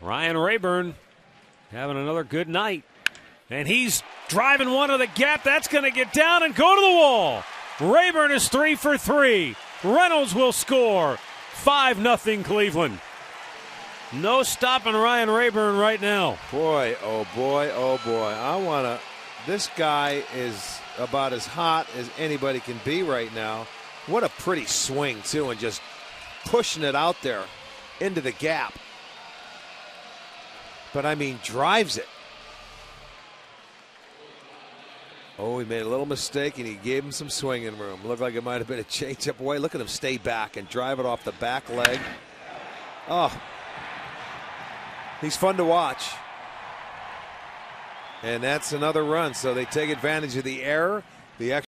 Ryan Raburn having another good night. And he's driving one of the gap. That's going to get down and go to the wall. Raburn is three for three. Reynolds will score. 5 nothing Cleveland. No stopping Ryan Raburn right now. Boy, oh boy, oh boy. I want to. This guy is about as hot as anybody can be right now. What a pretty swing, too, and just pushing it out there into the gap. But I mean, drives it. Oh, he made a little mistake and he gave him some swinging room. Looked like it might have been a changeup away. Look at him stay back and drive it off the back leg. Oh, he's fun to watch. And that's another run. So they take advantage of the error, the extra.